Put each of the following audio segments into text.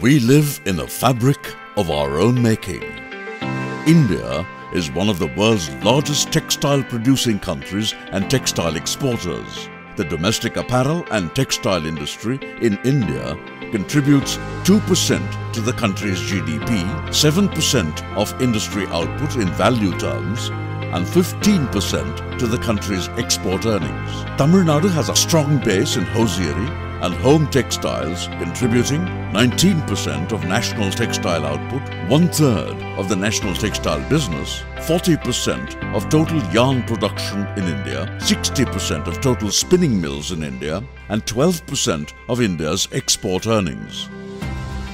We live in a fabric of our own making. India is one of the world's largest textile producing countries and textile exporters. The domestic apparel and textile industry in India contributes 2% to the country's GDP, 7% of industry output in value terms, and 15% to the country's export earnings. Tamil Nadu has a strong base in hosiery and home textiles, contributing 19% of national textile output, one third of the national textile business, 40% of total yarn production in India, 60% of total spinning mills in India, and 12% of India's export earnings.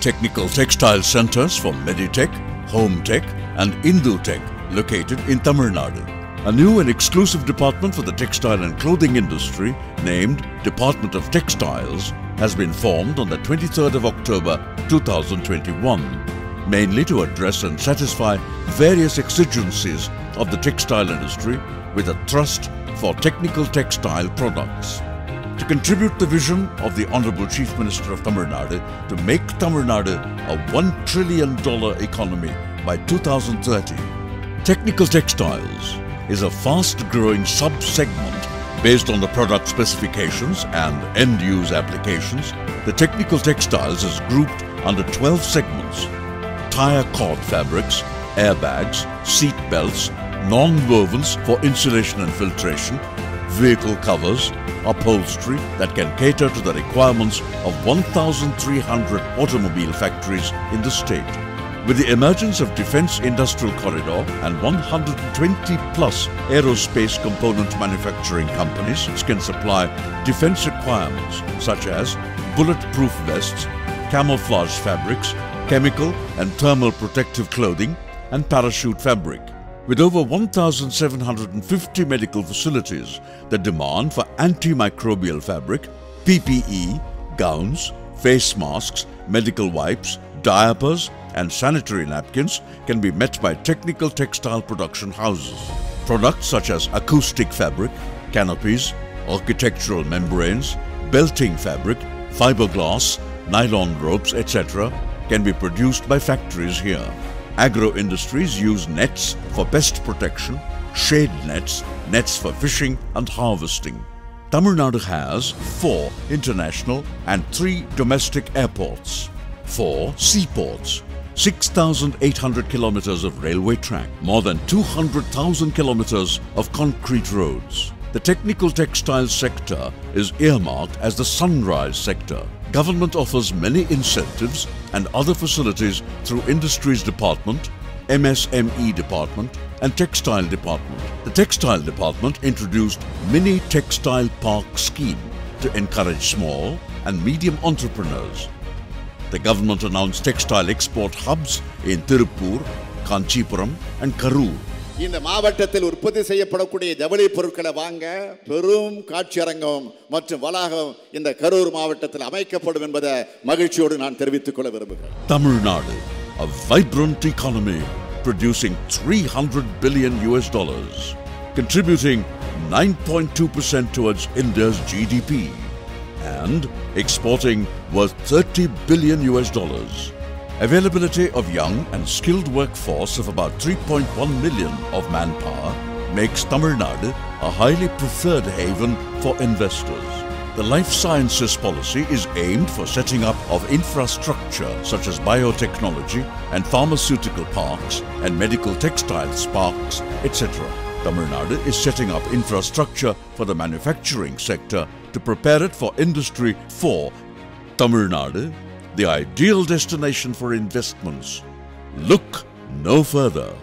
Technical textile centers for Meditech, Home Tech, and Indutech located in Tamil Nadu. A new and exclusive department for the textile and clothing industry, named Department of Textiles, has been formed on the 23rd of October 2021, mainly to address and satisfy various exigencies of the textile industry with a thrust for technical textile products. To contribute the vision of the Honorable Chief Minister of Tamil Nadu to make Tamil Nadu a $1 trillion economy by 2030, Technical textiles is a fast-growing sub-segment based on the product specifications and end-use applications. The technical textiles is grouped under 12 segments. Tire cord fabrics, airbags, seat belts, non-wovens for insulation and filtration, vehicle covers, upholstery that can cater to the requirements of 1,300 automobile factories in the state. With the emergence of Defence Industrial Corridor and 120 plus aerospace component manufacturing companies which can supply defence requirements such as bulletproof vests, camouflage fabrics, chemical and thermal protective clothing, and parachute fabric. With over 1,750 medical facilities, the demand for antimicrobial fabric, PPE, gowns, face masks, medical wipes, diapers, and sanitary napkins can be met by technical textile production houses. Products such as acoustic fabric, canopies, architectural membranes, belting fabric, fiberglass, nylon ropes, etc. can be produced by factories here. Agro industries use nets for pest protection, shade nets, nets for fishing and harvesting. Tamil Nadu has four international and three domestic airports, four seaports, 6,800 kilometers of railway track, more than 200,000 kilometers of concrete roads. The technical textile sector is earmarked as the sunrise sector. Government offers many incentives and other facilities through Industries Department, MSME Department and Textile Department. The Textile Department introduced Mini Textile Park scheme to encourage small and medium entrepreneurs the government announced textile export hubs in Tirupur, Kanchipuram and Karur. இந்த மாவட்டத்தில் உற்பத்தி செய்யப்படக்கூடிய ஜவுளி பொருட்களை வாங்க பெரும் காட்சியரங்கம் மற்றும் வளாகம் இந்த கரூர் மாவட்டத்தில் அமைக்கப்படும் என்பதை மகிழ்ச்சியோடு நான் தெரிவித்துக் கொள்ள விரும்புகிறேன் Tamil Nadu, a vibrant economy producing 300 billion US dollars, contributing 9.2% towards India's GDP and exporting worth 30 billion US dollars. Availability of young and skilled workforce of about 3.1 million of manpower makes Tamil Nadu a highly preferred haven for investors. The life sciences policy is aimed for setting up of infrastructure such as biotechnology and pharmaceutical parks and medical textiles parks, etc. Tamil Nadu is setting up infrastructure for the manufacturing sector to prepare it for industry for Tamil Nadu, the ideal destination for investments. Look no further.